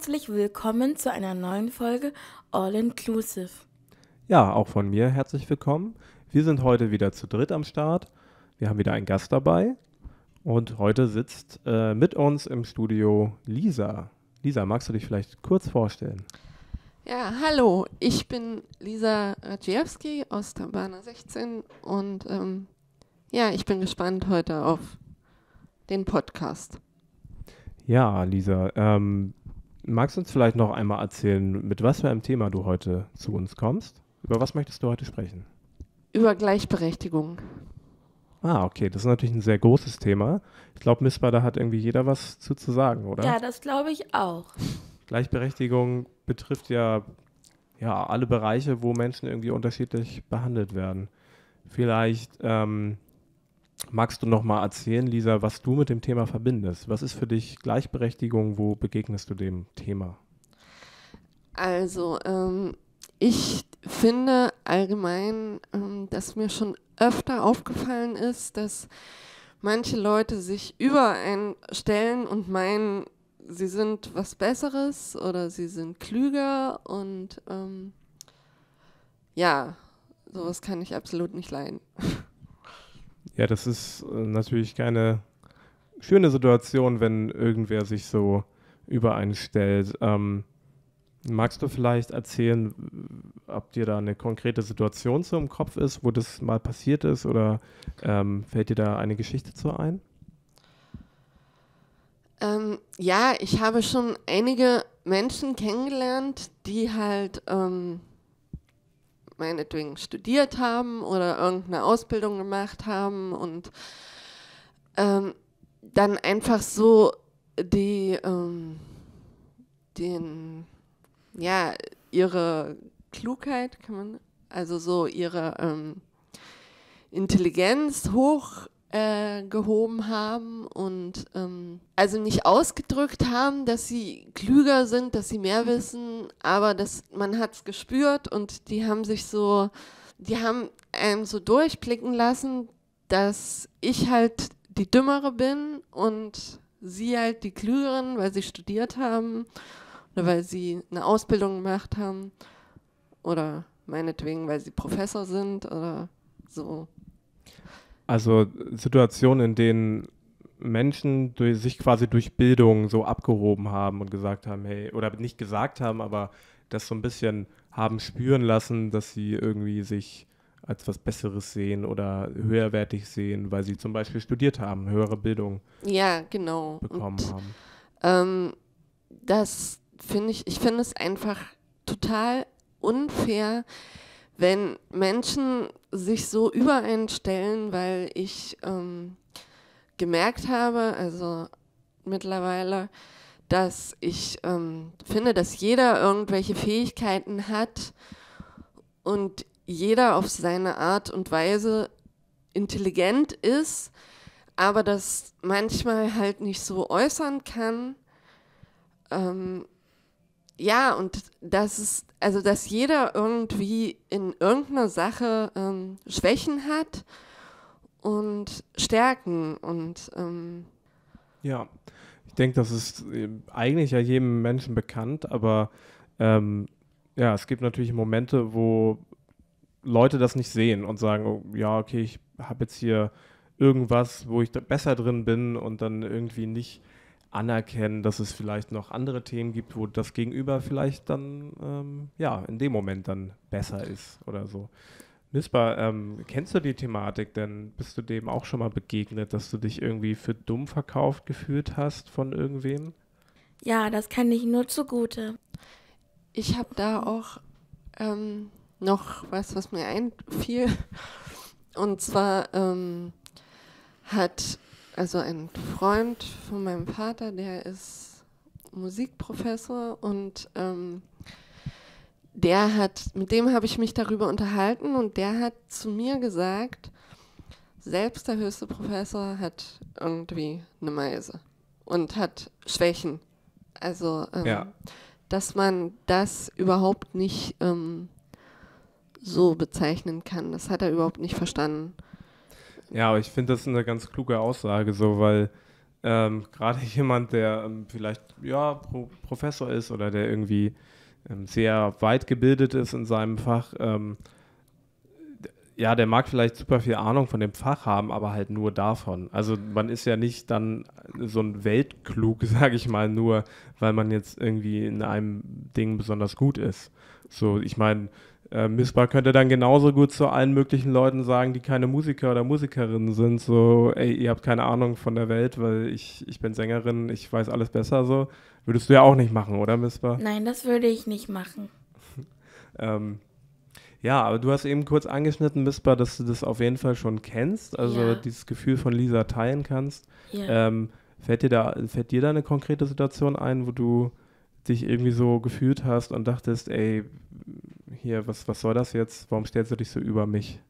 herzlich willkommen zu einer neuen Folge All Inclusive. Ja, auch von mir herzlich willkommen. Wir sind heute wieder zu dritt am Start. Wir haben wieder einen Gast dabei. Und heute sitzt äh, mit uns im Studio Lisa. Lisa, magst du dich vielleicht kurz vorstellen? Ja, hallo, ich bin Lisa Radziewski aus Tabana 16 und ähm, ja, ich bin gespannt heute auf den Podcast. Ja, Lisa, ähm, magst du uns vielleicht noch einmal erzählen, mit was für einem Thema du heute zu uns kommst? Über was möchtest du heute sprechen? Über Gleichberechtigung. Ah, okay, das ist natürlich ein sehr großes Thema. Ich glaube, Missbar, da hat irgendwie jeder was zu, zu sagen, oder? Ja, das glaube ich auch. Gleichberechtigung betrifft ja, ja alle Bereiche, wo Menschen irgendwie unterschiedlich behandelt werden. Vielleicht ähm, magst du noch mal erzählen, Lisa, was du mit dem Thema verbindest. Was ist für dich Gleichberechtigung? Wo begegnest du dem Thema? Also, ähm, ich finde allgemein, ähm, dass mir schon öfter aufgefallen ist, dass manche Leute sich über einen stellen und meinen, sie sind was Besseres oder sie sind klüger und ähm, ja, sowas kann ich absolut nicht leiden. Ja, das ist äh, natürlich keine schöne Situation, wenn irgendwer sich so über einen stellt. Ähm, magst du vielleicht erzählen, ob dir da eine konkrete Situation so im Kopf ist, wo das mal passiert ist oder ähm, fällt dir da eine Geschichte zu ein? Ähm, ja, ich habe schon einige Menschen kennengelernt, die halt ähm, meinetwegen studiert haben oder irgendeine Ausbildung gemacht haben und ähm, dann einfach so die, ähm, den, ja, ihre Klugheit, kann man, also so ihre ähm, Intelligenz hoch äh, gehoben haben und ähm, also nicht ausgedrückt haben, dass sie klüger sind, dass sie mehr wissen, aber dass man hat es gespürt und die haben sich so, die haben einem so durchblicken lassen, dass ich halt die Dümmere bin und sie halt die Klügeren, weil sie studiert haben oder weil sie eine Ausbildung gemacht haben oder meinetwegen, weil sie Professor sind oder so. Also Situationen, in denen Menschen durch, sich quasi durch Bildung so abgehoben haben und gesagt haben, hey, oder nicht gesagt haben, aber das so ein bisschen haben spüren lassen, dass sie irgendwie sich als was Besseres sehen oder höherwertig sehen, weil sie zum Beispiel studiert haben, höhere Bildung ja, genau. bekommen und, haben. Ähm, das finde ich, ich finde es einfach total unfair, wenn Menschen sich so über einen stellen, weil ich ähm, gemerkt habe, also mittlerweile, dass ich ähm, finde, dass jeder irgendwelche Fähigkeiten hat und jeder auf seine Art und Weise intelligent ist, aber das manchmal halt nicht so äußern kann. Ähm, ja, und das ist, also dass jeder irgendwie in irgendeiner Sache ähm, Schwächen hat und Stärken und ähm ja, ich denke, das ist eigentlich ja jedem Menschen bekannt, aber ähm, ja, es gibt natürlich Momente, wo Leute das nicht sehen und sagen, oh, ja, okay, ich habe jetzt hier irgendwas, wo ich besser drin bin und dann irgendwie nicht anerkennen, dass es vielleicht noch andere Themen gibt, wo das Gegenüber vielleicht dann ähm, ja in dem Moment dann besser ist oder so. Nispa, ähm, kennst du die Thematik denn? Bist du dem auch schon mal begegnet, dass du dich irgendwie für dumm verkauft gefühlt hast von irgendwem? Ja, das kann ich nur zugute. Ich habe da auch ähm, noch was, was mir einfiel. Und zwar ähm, hat also ein Freund von meinem Vater, der ist Musikprofessor und ähm, der hat, mit dem habe ich mich darüber unterhalten und der hat zu mir gesagt, selbst der höchste Professor hat irgendwie eine Meise und hat Schwächen. Also, ähm, ja. dass man das überhaupt nicht ähm, so bezeichnen kann, das hat er überhaupt nicht verstanden. Ja, aber ich finde das eine ganz kluge Aussage, so, weil ähm, gerade jemand, der ähm, vielleicht ja, Pro Professor ist oder der irgendwie ähm, sehr weit gebildet ist in seinem Fach, ähm, ja, der mag vielleicht super viel Ahnung von dem Fach haben, aber halt nur davon. Also man ist ja nicht dann so ein Weltklug, sage ich mal, nur weil man jetzt irgendwie in einem Ding besonders gut ist. So, ich meine, äh, Missbar könnte dann genauso gut zu allen möglichen Leuten sagen, die keine Musiker oder Musikerinnen sind, so, ey, ihr habt keine Ahnung von der Welt, weil ich, ich bin Sängerin, ich weiß alles besser, so. Würdest du ja auch nicht machen, oder Missbar? Nein, das würde ich nicht machen. ähm, ja, aber du hast eben kurz angeschnitten, Missbar, dass du das auf jeden Fall schon kennst, also Ja. dieses Gefühl von Lisa teilen kannst. Ja. Ähm, fällt, dir da, fällt dir da eine konkrete Situation ein, wo du dich irgendwie so gefühlt hast und dachtest, ey, hier, was, was soll das jetzt? Warum stellst du dich so über mich?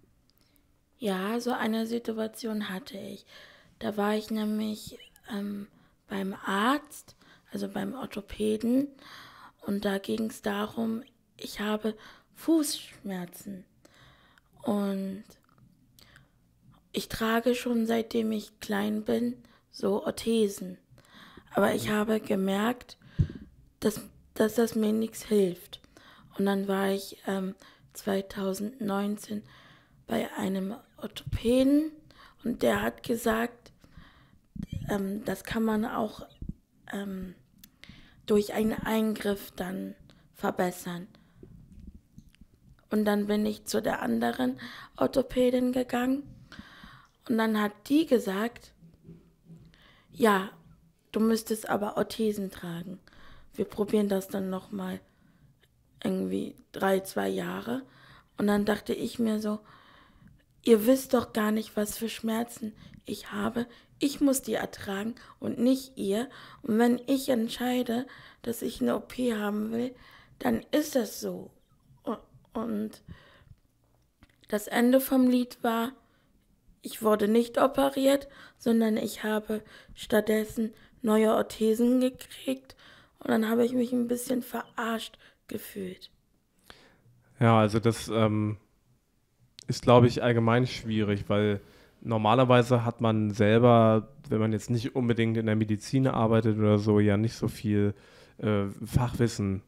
Ja, so eine Situation hatte ich. Da war ich nämlich ähm, beim Arzt, also beim Orthopäden, und da ging es darum, ich habe Fußschmerzen. Und ich trage schon seitdem ich klein bin so Orthesen. Aber ich habe gemerkt, dass, dass das mir nichts hilft. Und dann war ich ähm, 2019 bei einem Orthopäden und der hat gesagt, ähm, das kann man auch ähm, durch einen Eingriff dann verbessern. Und dann bin ich zu der anderen Orthopädin gegangen und dann hat die gesagt, ja, du müsstest aber Orthesen tragen. Wir probieren das dann nochmal irgendwie drei, zwei Jahre. Und dann dachte ich mir so, ihr wisst doch gar nicht, was für Schmerzen ich habe. Ich muss die ertragen und nicht ihr. Und wenn ich entscheide, dass ich eine OP haben will, dann ist das so. Und das Ende vom Lied war, ich wurde nicht operiert, sondern ich habe stattdessen neue Orthesen gekriegt. Und dann habe ich mich ein bisschen verarscht gefühlt. Ja, also das ähm, ist, glaube ich, allgemein schwierig, weil normalerweise hat man selber, wenn man jetzt nicht unbedingt in der Medizin arbeitet oder so, ja nicht so viel äh, Fachwissen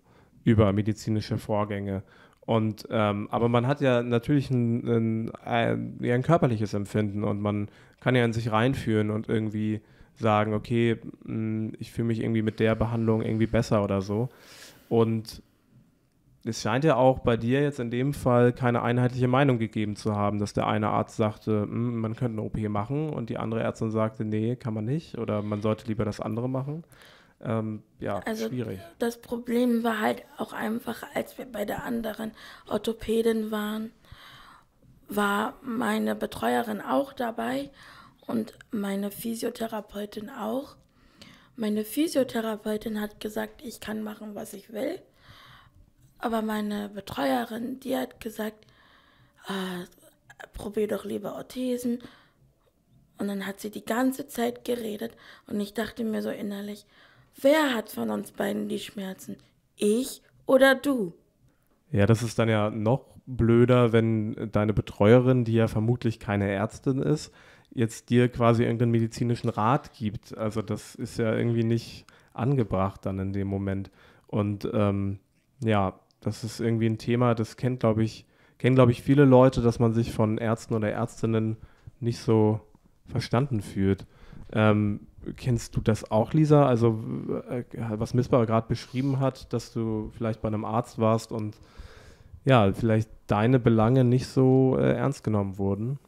über medizinische Vorgänge. Und ähm, aber man hat ja natürlich ein, ein, ein, ein körperliches Empfinden und man kann ja in sich reinfühlen und irgendwie sagen, okay, mh, ich fühle mich irgendwie mit der Behandlung irgendwie besser oder so. Und es scheint ja auch bei dir jetzt in dem Fall keine einheitliche Meinung gegeben zu haben, dass der eine Arzt sagte, "Hm, man könnte eine OP machen und die andere Ärztin sagte, nee, kann man nicht oder man sollte lieber das andere machen. Ähm, ja, Also schwierig. das Problem war halt auch einfach, als wir bei der anderen Orthopädin waren, war meine Betreuerin auch dabei und meine Physiotherapeutin auch. Meine Physiotherapeutin hat gesagt, ich kann machen, was ich will. Aber meine Betreuerin, die hat gesagt, ah, probier doch lieber Orthesen. Und dann hat sie die ganze Zeit geredet und ich dachte mir so innerlich, wer hat von uns beiden die Schmerzen? Ich oder du? Ja, das ist dann ja noch blöder, wenn deine Betreuerin, die ja vermutlich keine Ärztin ist, jetzt dir quasi irgendeinen medizinischen Rat gibt. Also das ist ja irgendwie nicht angebracht dann in dem Moment. Und ähm, ja, das ist irgendwie ein Thema, das kennt, glaube ich, kennen, glaube ich, viele Leute, dass man sich von Ärzten oder Ärztinnen nicht so verstanden fühlt. Ähm, kennst du das auch, Lisa? Also, äh, was Missbauer gerade beschrieben hat, dass du vielleicht bei einem Arzt warst und ja, vielleicht deine Belange nicht so äh, ernst genommen wurden.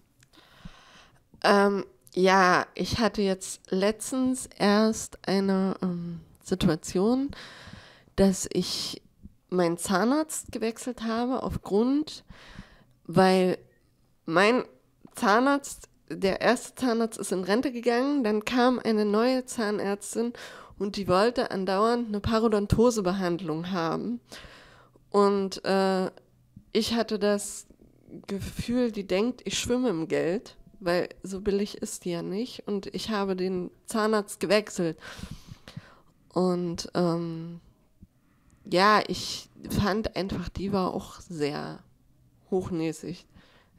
Ähm, ja, ich hatte jetzt letztens erst eine ähm, Situation, dass ich meinen Zahnarzt gewechselt habe aufgrund, weil mein Zahnarzt, der erste Zahnarzt ist in Rente gegangen, dann kam eine neue Zahnärztin und die wollte andauernd eine Parodontosebehandlung haben. Und äh, ich hatte das Gefühl, die denkt, ich schwimme im Geld, weil so billig ist die ja nicht. Und ich habe den Zahnarzt gewechselt. Und ähm, ja, ich fand einfach, die war auch sehr hochnäsig.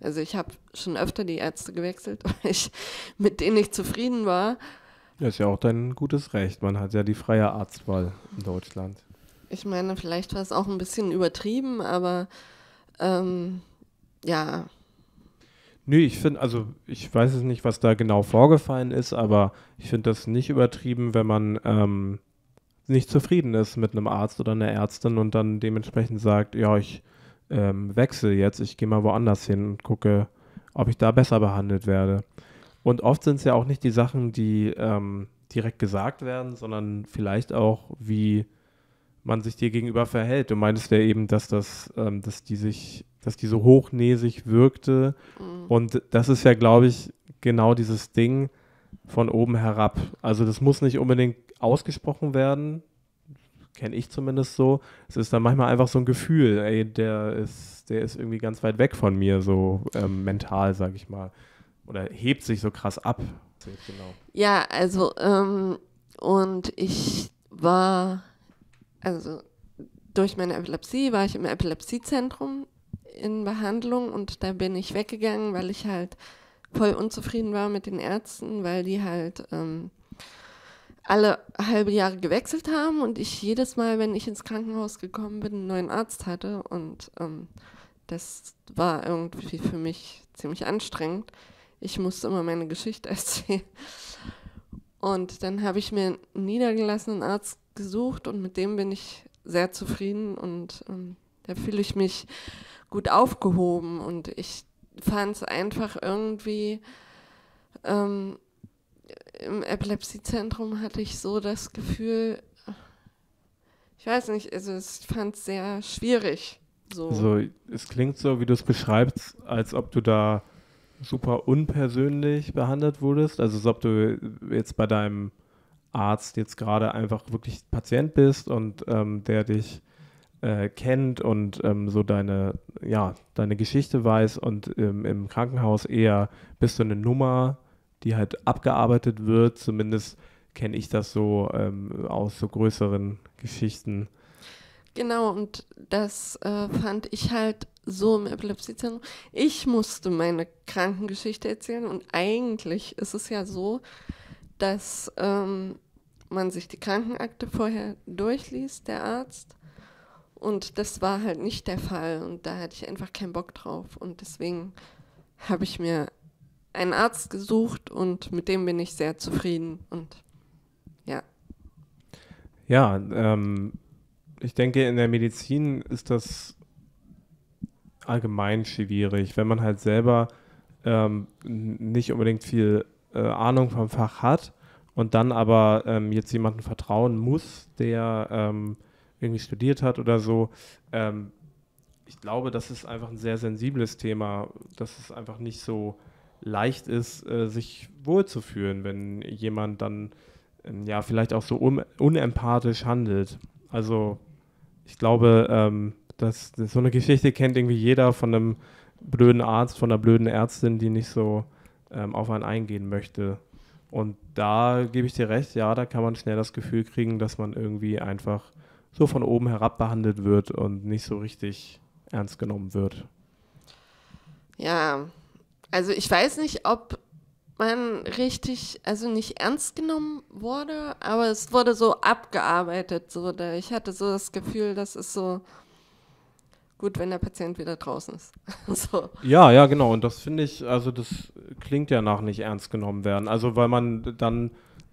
Also ich habe schon öfter die Ärzte gewechselt, weil ich mit denen nicht zufrieden war. Das ist ja auch dein gutes Recht. Man hat ja die freie Arztwahl in Deutschland. Ich meine, vielleicht war es auch ein bisschen übertrieben, aber ähm, ja. Nö, ich finde, also ich weiß es nicht, was da genau vorgefallen ist, aber ich finde das nicht übertrieben, wenn man ähm, nicht zufrieden ist mit einem Arzt oder einer Ärztin und dann dementsprechend sagt, ja, ich ähm, wechsle jetzt, ich gehe mal woanders hin und gucke, ob ich da besser behandelt werde. Und oft sind es ja auch nicht die Sachen, die ähm, direkt gesagt werden, sondern vielleicht auch, wie man sich dir gegenüber verhält. Du meintest ja eben, dass das, ähm, dass die sich, dass die so hochnäsig wirkte. Mhm. Und das ist ja, glaube ich, genau dieses Ding von oben herab. Also das muss nicht unbedingt ausgesprochen werden, kenne ich zumindest so. Es ist dann manchmal einfach so ein Gefühl, ey, der ist, der ist irgendwie ganz weit weg von mir, so ähm, mental, sag ich mal. Oder hebt sich so krass ab. Genau. Ja, also, ähm, und ich war, also durch meine Epilepsie war ich im Epilepsiezentrum in Behandlung und da bin ich weggegangen, weil ich halt voll unzufrieden war mit den Ärzten, weil die halt ähm, alle halbe Jahre gewechselt haben und ich jedes Mal, wenn ich ins Krankenhaus gekommen bin, einen neuen Arzt hatte. Und ähm, das war irgendwie für mich ziemlich anstrengend. Ich musste immer meine Geschichte erzählen. Und dann habe ich mir einen niedergelassenen Arzt gesucht und mit dem bin ich sehr zufrieden und ähm, da fühle ich mich gut aufgehoben und ich fand es einfach irgendwie ähm, im Epilepsiezentrum hatte ich so das Gefühl, ich weiß nicht, also ich fand es sehr schwierig. So. Also es klingt so, wie du es beschreibst, als ob du da super unpersönlich behandelt wurdest. Also als ob du jetzt bei deinem Arzt jetzt gerade einfach wirklich Patient bist und ähm, der dich äh, kennt und ähm, so deine, ja, deine Geschichte weiß und ähm, im Krankenhaus eher bist du eine Nummer, die halt abgearbeitet wird. Zumindest kenne ich das so ähm, aus so größeren Geschichten. Genau, und das äh, fand ich halt so im Epilepsiezentrum. Ich musste meine Krankengeschichte erzählen und eigentlich ist es ja so, dass ähm, man sich die Krankenakte vorher durchliest, der Arzt. Und das war halt nicht der Fall und da hatte ich einfach keinen Bock drauf. Und deswegen habe ich mir einen Arzt gesucht und mit dem bin ich sehr zufrieden und ja. Ja, ähm, ich denke, in der Medizin ist das allgemein schwierig, wenn man halt selber ähm, nicht unbedingt viel äh, Ahnung vom Fach hat und dann aber ähm, jetzt jemanden vertrauen muss, der ähm, irgendwie studiert hat oder so. Ähm, ich glaube, das ist einfach ein sehr sensibles Thema. Das ist einfach nicht so leicht ist, äh, sich wohlzufühlen, wenn jemand dann ähm, ja vielleicht auch so un unempathisch handelt. Also ich glaube, ähm, dass, dass, so eine Geschichte kennt irgendwie jeder von einem blöden Arzt, von einer blöden Ärztin, die nicht so ähm, auf einen eingehen möchte. Und da gebe ich dir recht, ja, da kann man schnell das Gefühl kriegen, dass man irgendwie einfach so von oben herab behandelt wird und nicht so richtig ernst genommen wird. Ja, also ich weiß nicht, ob man richtig, also nicht ernst genommen wurde, aber es wurde so abgearbeitet. So, da ich hatte so das Gefühl, das ist so gut, wenn der Patient wieder draußen ist. so. Ja, ja, genau. Und das finde ich, also das klingt ja nach nicht ernst genommen werden. Also weil man dann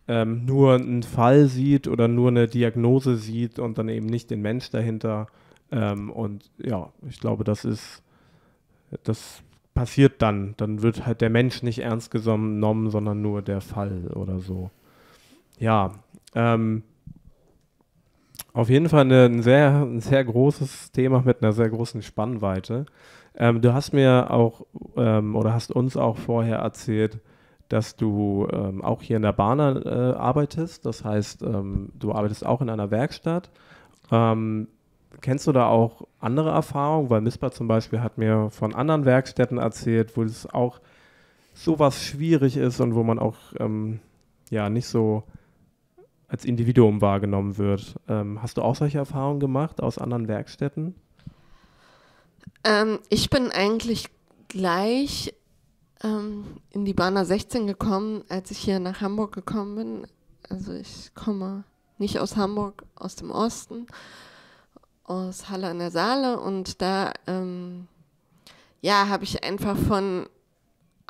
ähm, nur einen Fall sieht oder nur eine Diagnose sieht und dann eben nicht den Mensch dahinter. Ähm, und ja, ich glaube, das ist, das passiert dann. Dann wird halt der Mensch nicht ernst genommen, sondern nur der Fall oder so. Ja, ähm, auf jeden Fall eine, ein, sehr, ein sehr großes Thema mit einer sehr großen Spannweite. Ähm, du hast mir auch ähm, oder hast uns auch vorher erzählt, dass du ähm, auch hier in der Bahn äh, arbeitest. Das heißt, ähm, du arbeitest auch in einer Werkstatt. Kennst du da auch andere Erfahrungen? Weil Mispa zum Beispiel hat mir von anderen Werkstätten erzählt, wo es auch sowas schwierig ist und wo man auch ähm, ja nicht so als Individuum wahrgenommen wird. Ähm, hast du auch solche Erfahrungen gemacht aus anderen Werkstätten? Ähm, ich bin eigentlich gleich ähm, in die Bahner 16 gekommen, als ich hier nach Hamburg gekommen bin. Also ich komme nicht aus Hamburg, aus dem Osten, aus Halle an der Saale und da ähm, ja, habe ich einfach von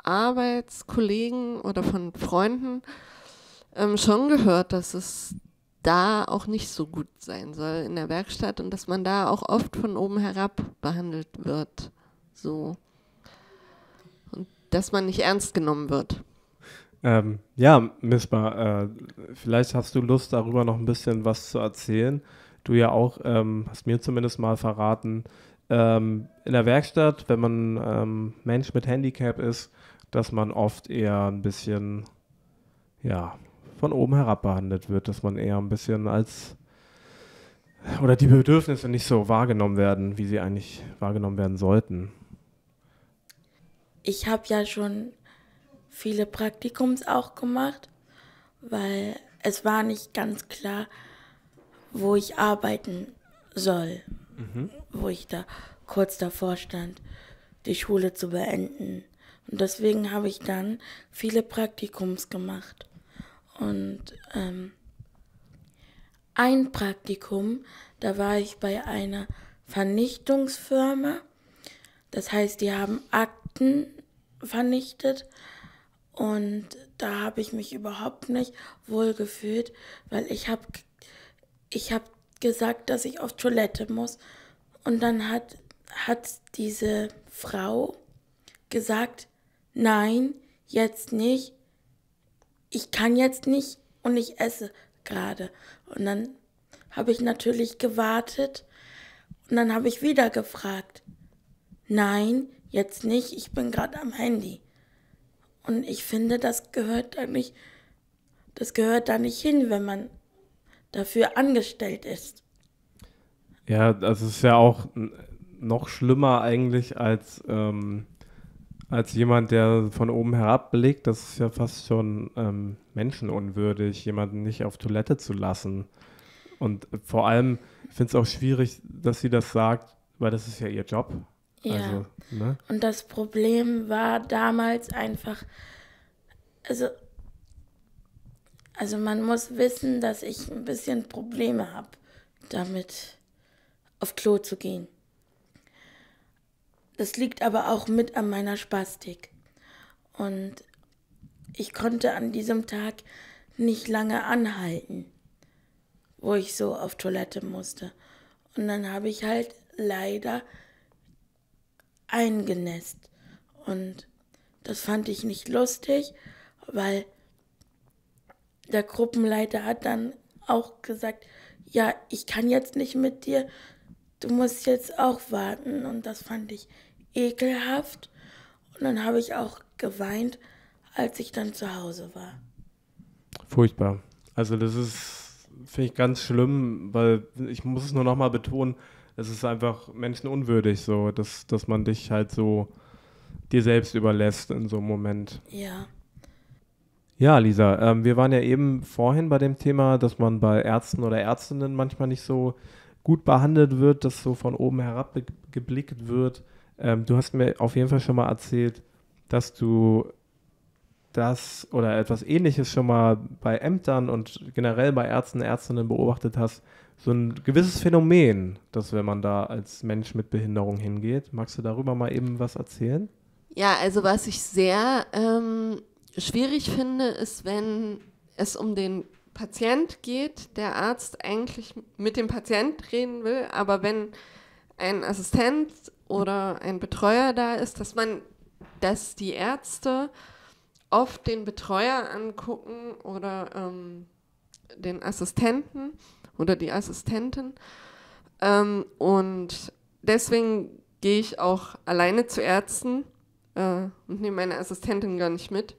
Arbeitskollegen oder von Freunden ähm, schon gehört, dass es da auch nicht so gut sein soll in der Werkstatt und dass man da auch oft von oben herab behandelt wird. So. Und dass man nicht ernst genommen wird. Ähm, ja, Mispa, äh, vielleicht hast du Lust, darüber noch ein bisschen was zu erzählen. Du ja auch, ähm, hast mir zumindest mal verraten, ähm, in der Werkstatt, wenn man ähm, Mensch mit Handicap ist, dass man oft eher ein bisschen, ja, von oben herab behandelt wird, dass man eher ein bisschen als oder die Bedürfnisse nicht so wahrgenommen werden, wie sie eigentlich wahrgenommen werden sollten. Ich habe ja schon viele Praktikums auch gemacht, weil es war nicht ganz klar, wo ich arbeiten soll, mhm. wo ich da kurz davor stand, die Schule zu beenden. Und deswegen habe ich dann viele Praktikums gemacht. Und ähm, ein Praktikum, da war ich bei einer Vernichtungsfirma. Das heißt, die haben Akten vernichtet. Und da habe ich mich überhaupt nicht wohl gefühlt, weil ich habe ich hab gesagt, dass ich auf Toilette muss. Und dann hat, hat diese Frau gesagt, nein, jetzt nicht ich kann jetzt nicht und ich esse gerade. Und dann habe ich natürlich gewartet und dann habe ich wieder gefragt. Nein, jetzt nicht, ich bin gerade am Handy. Und ich finde, das gehört da nicht, das gehört da nicht hin, wenn man dafür angestellt ist. Ja, das ist ja auch noch schlimmer eigentlich als ähm, als jemand, der von oben herab blickt, das ist ja fast schon ähm, menschenunwürdig, jemanden nicht auf Toilette zu lassen. Und vor allem, ich finde es auch schwierig, dass sie das sagt, weil das ist ja ihr Job. Ja. Also, ne? Und das Problem war damals einfach, also, also man muss wissen, dass ich ein bisschen Probleme habe, damit auf Klo zu gehen. Das liegt aber auch mit an meiner Spastik. Und ich konnte an diesem Tag nicht lange anhalten, wo ich so auf Toilette musste. Und dann habe ich halt leider eingenässt. Und das fand ich nicht lustig, weil der Gruppenleiter hat dann auch gesagt, ja, ich kann jetzt nicht mit dir, du musst jetzt auch warten. Und das fand ich ekelhaft. Und dann habe ich auch geweint, als ich dann zu Hause war. Furchtbar. Also das ist, finde ich, ganz schlimm, weil ich muss es nur nochmal betonen, es ist einfach menschenunwürdig so, dass, dass man dich halt so dir selbst überlässt in so einem Moment. Ja. Ja, Lisa, ähm, wir waren ja eben vorhin bei dem Thema, dass man bei Ärzten oder Ärztinnen manchmal nicht so gut behandelt wird, dass so von oben herab geblickt wird. Ähm, du hast mir auf jeden Fall schon mal erzählt, dass du das oder etwas ähnliches schon mal bei Ämtern und generell bei Ärzten und Ärztinnen beobachtet hast. So ein gewisses Phänomen, dass wenn man da als Mensch mit Behinderung hingeht. Magst du darüber mal eben was erzählen? Ja, also was ich sehr ähm, schwierig finde, ist, wenn es um den Patient geht, der Arzt eigentlich mit dem Patient reden will, aber wenn ein Assistent oder ein Betreuer da ist, dass man, dass die Ärzte oft den Betreuer angucken oder ähm, den Assistenten oder die Assistentin. Ähm, und deswegen gehe ich auch alleine zu Ärzten äh, und nehme meine Assistentin gar nicht mit,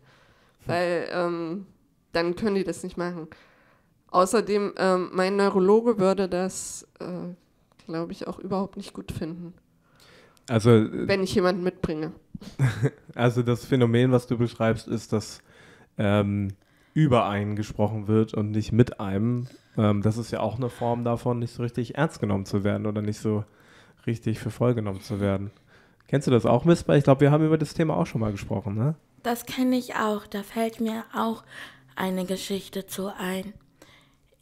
weil ähm, dann können die das nicht machen. Außerdem, ähm, mein Neurologe würde das, äh, glaube ich, auch überhaupt nicht gut finden. Also, äh, wenn ich jemanden mitbringe. Also das Phänomen, was du beschreibst, ist, dass ähm, über einen gesprochen wird und nicht mit einem. Ähm, das ist ja auch eine Form davon, nicht so richtig ernst genommen zu werden oder nicht so richtig für voll genommen zu werden. Kennst du das auch, Missbar? Ich glaube, wir haben über das Thema auch schon mal gesprochen, ne? Das kenne ich auch. Da fällt mir auch eine Geschichte zu ein.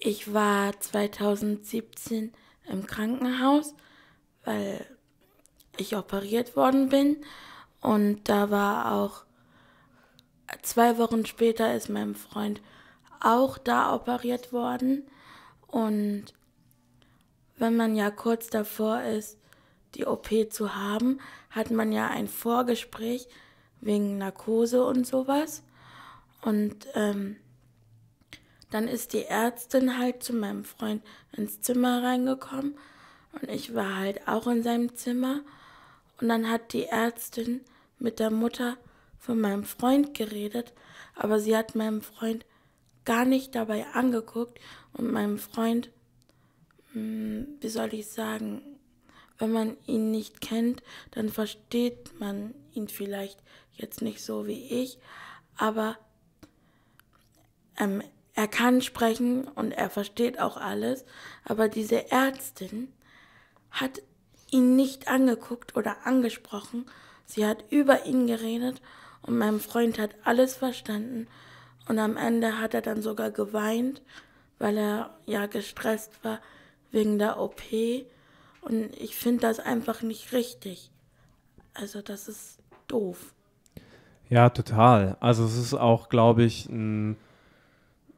Ich war 2017 im Krankenhaus, weil ich operiert worden bin. Und da war auch zwei Wochen später ist mein Freund auch da operiert worden. Und wenn man ja kurz davor ist, die OP zu haben, hat man ja ein Vorgespräch wegen Narkose und sowas. Und ähm, dann ist die Ärztin halt zu meinem Freund ins Zimmer reingekommen und ich war halt auch in seinem Zimmer. Und dann hat die Ärztin mit der Mutter von meinem Freund geredet, aber sie hat meinem Freund gar nicht dabei angeguckt und meinem Freund, hm, wie soll ich sagen, wenn man ihn nicht kennt, dann versteht man ihn vielleicht jetzt nicht so wie ich, aber ähm, er kann sprechen und er versteht auch alles, aber diese Ärztin hat ihn nicht angeguckt oder angesprochen, sie hat über ihn geredet und mein Freund hat alles verstanden und am Ende hat er dann sogar geweint, weil er ja gestresst war wegen der OP. Und ich finde das einfach nicht richtig. Also das ist doof. Ja, total. Also es ist auch, glaube ich, ein,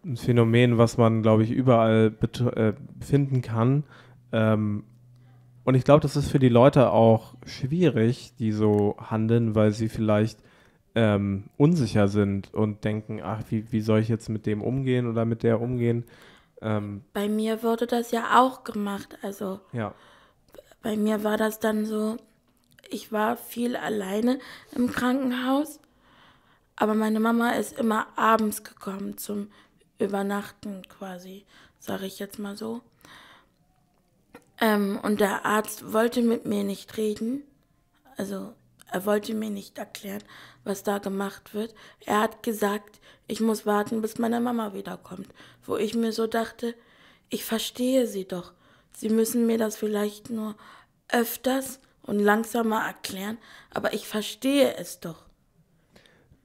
ein, Phänomen, was man, glaube ich, überall äh, finden kann. Ähm, und ich glaube, das ist für die Leute auch schwierig, die so handeln, weil sie vielleicht ähm, unsicher sind und denken, ach, wie, wie soll ich jetzt mit dem umgehen oder mit der umgehen? Ähm, bei mir wurde das ja auch gemacht. Also ja. bei mir war das dann so, ich war viel alleine im Krankenhaus, aber meine Mama ist immer abends gekommen zum Übernachten quasi, sage ich jetzt mal so. Ähm, und der Arzt wollte mit mir nicht reden. Also er wollte mir nicht erklären, was da gemacht wird. Er hat gesagt, ich muss warten, bis meine Mama wiederkommt. Wo ich mir so dachte, ich verstehe sie doch. Sie müssen mir das vielleicht nur öfters und langsamer erklären, aber ich verstehe es doch.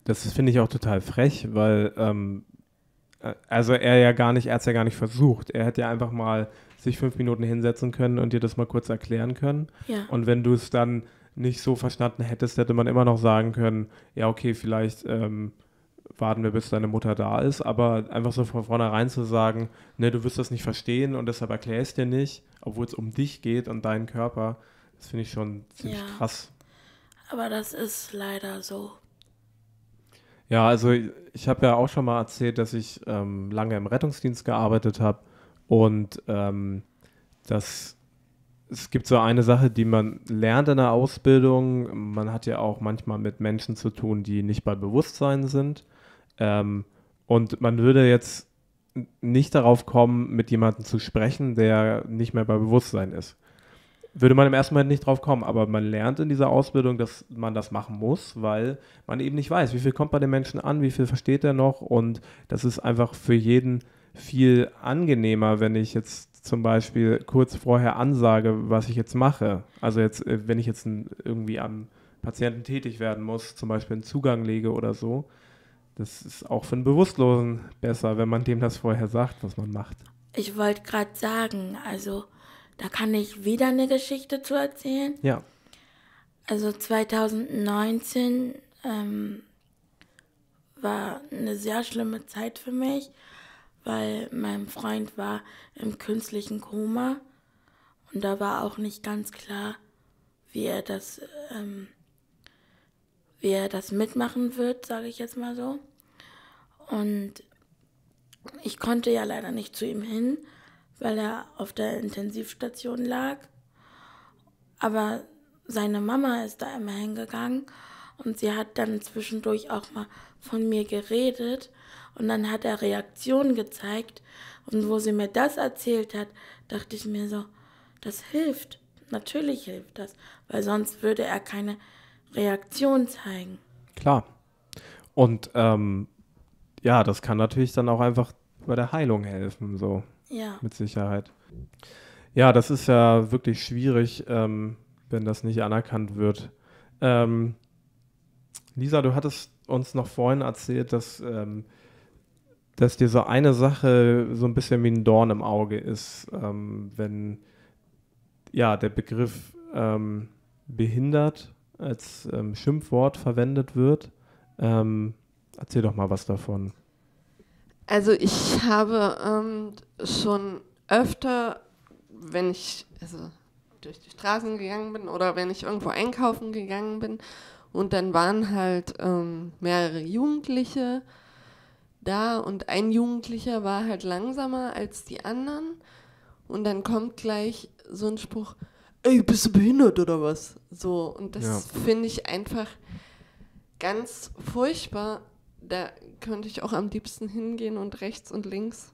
Das finde ich auch total frech, weil ähm, äh, also er ja gar nicht, er hat es ja gar nicht versucht. Er hätte ja einfach mal sich fünf Minuten hinsetzen können und dir das mal kurz erklären können. Ja. Und wenn du es dann nicht so verstanden hättest, hätte man immer noch sagen können, ja, okay, vielleicht ähm, warten wir, bis deine Mutter da ist, aber einfach so von vornherein zu sagen, ne, du wirst das nicht verstehen und deshalb erklär es dir nicht, obwohl es um dich geht und deinen Körper, das finde ich schon ziemlich ja, krass. Aber das ist leider so. Ja, also ich habe ja auch schon mal erzählt, dass ich ähm, lange im Rettungsdienst gearbeitet habe und ähm, das es gibt so eine Sache, die man lernt in der Ausbildung. Man hat ja auch manchmal mit Menschen zu tun, die nicht bei Bewusstsein sind. Ähm, und man würde jetzt nicht darauf kommen, mit jemandem zu sprechen, der nicht mehr bei Bewusstsein ist. Würde man im ersten Moment nicht drauf kommen, aber man lernt in dieser Ausbildung, dass man das machen muss, weil man eben nicht weiß, wie viel kommt bei den Menschen an, wie viel versteht er noch und das ist einfach für jeden viel angenehmer, wenn ich jetzt zum Beispiel kurz vorher ansage, was ich jetzt mache. Also jetzt, äh, wenn ich jetzt irgendwie am Patienten tätig werden muss, zum Beispiel einen Zugang lege oder so, das ist auch für einen Bewusstlosen besser, wenn man dem das vorher sagt, was man macht. Ich wollte gerade sagen, also da kann ich wieder eine Geschichte zu erzählen. Ja. Also 2019 ähm, war eine sehr schlimme Zeit für mich weil mein Freund war im künstlichen Koma und da war auch nicht ganz klar, wie er das, ähm, wie er das mitmachen wird, sage ich jetzt mal so. Und ich konnte ja leider nicht zu ihm hin, weil er auf der Intensivstation lag. Aber seine Mama ist da immer hingegangen und sie hat dann zwischendurch auch mal von mir geredet und dann hat er Reaktionen gezeigt. Und wo sie mir das erzählt hat, dachte ich mir so, das hilft. Natürlich hilft das, weil sonst würde er keine Reaktion zeigen. Klar. Und ähm, ja, das kann natürlich dann auch einfach bei der Heilung helfen, so. Ja. Mit Sicherheit. Ja, das ist ja wirklich schwierig, ähm, wenn das nicht anerkannt wird. Ähm, Lisa, du hattest uns noch vorhin erzählt, dass, ähm, dass dir so eine Sache so ein bisschen wie ein Dorn im Auge ist, ähm, wenn ja der Begriff ähm, behindert als ähm, Schimpfwort verwendet wird. Erzähl doch mal was davon. Also ich habe ähm, schon öfter, wenn ich also durch die Straßen gegangen bin oder wenn ich irgendwo einkaufen gegangen bin und dann waren halt ähm, mehrere Jugendliche da und ein Jugendlicher war halt langsamer als die anderen und dann kommt gleich so ein Spruch, ey, bist du behindert oder was? So, und das ja. finde ich einfach ganz furchtbar. Da könnte ich auch am liebsten hingehen und rechts und links.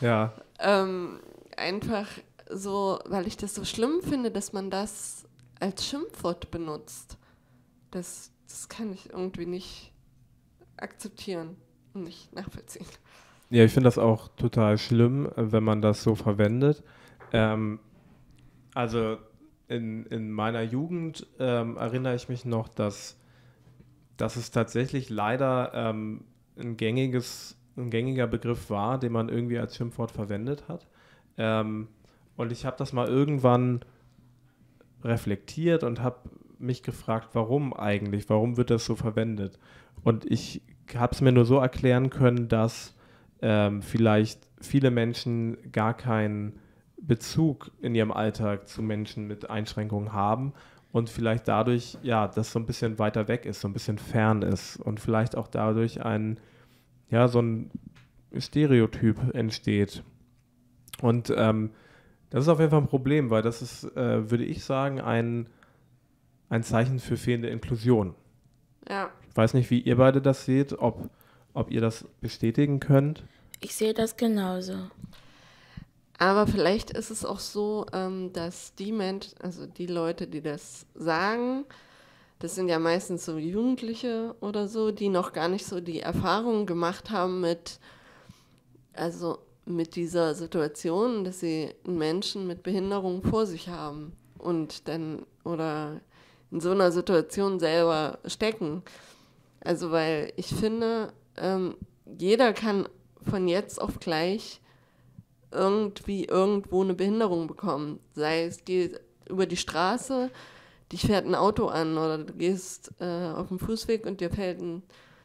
Ja. ähm, einfach so, weil ich das so schlimm finde, dass man das als Schimpfwort benutzt. Das, das kann ich irgendwie nicht akzeptieren und nicht nachvollziehen. Ja, ich finde das auch total schlimm, wenn man das so verwendet. Ähm, also in, in meiner Jugend ähm, erinnere ich mich noch, dass, dass es tatsächlich leider ähm, ein, gängiges, ein gängiger Begriff war, den man irgendwie als Schimpfwort verwendet hat. Ähm, und ich habe das mal irgendwann reflektiert und habe mich gefragt, warum eigentlich, warum wird das so verwendet? Und ich habe es mir nur so erklären können, dass ähm, vielleicht viele Menschen gar keinen Bezug in ihrem Alltag zu Menschen mit Einschränkungen haben und vielleicht dadurch, ja, das so ein bisschen weiter weg ist, so ein bisschen fern ist und vielleicht auch dadurch ein, ja, so ein Stereotyp entsteht. Und ähm, das ist auf jeden Fall ein Problem, weil das ist, äh, würde ich sagen, ein, ein Zeichen für fehlende Inklusion. Ja. Ich weiß nicht, wie ihr beide das seht, ob, ob ihr das bestätigen könnt. Ich sehe das genauso. Aber vielleicht ist es auch so, ähm, dass die Menschen, also die Leute, die das sagen, das sind ja meistens so Jugendliche oder so, die noch gar nicht so die Erfahrung gemacht haben mit, also mit dieser Situation, dass sie einen Menschen mit Behinderung vor sich haben und dann oder in so einer Situation selber stecken. Also weil ich finde, ähm, jeder kann von jetzt auf gleich irgendwie irgendwo eine Behinderung bekommen. Sei es geht über die Straße, dich fährt ein Auto an oder du gehst äh, auf dem Fußweg und dir fällt ein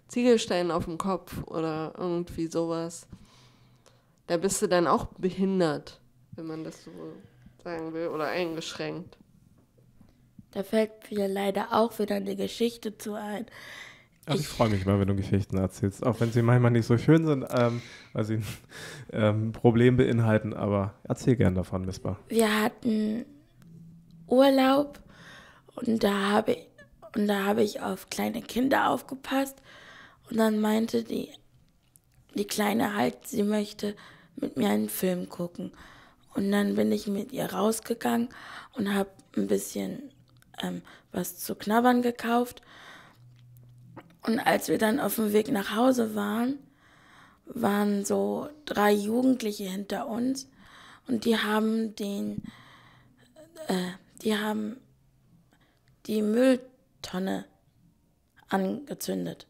Ziegelstein auf den Kopf oder irgendwie sowas. Da bist du dann auch behindert, wenn man das so sagen will, oder eingeschränkt. Da fällt mir leider auch wieder eine Geschichte zu ein. Ich, ich freue mich mal, wenn du Geschichten erzählst, auch wenn sie manchmal nicht so schön sind, ähm, weil sie ein ähm, Problem beinhalten, aber erzähl gern davon, Mispa. Wir hatten Urlaub und da habe ich, und da habe ich auf kleine Kinder aufgepasst und dann meinte die, die Kleine halt, sie möchte mit mir einen Film gucken. Und dann bin ich mit ihr rausgegangen und habe ein bisschen ähm, was zu knabbern gekauft und als wir dann auf dem Weg nach Hause waren, waren so drei Jugendliche hinter uns und die haben den, äh, die haben die Mülltonne angezündet,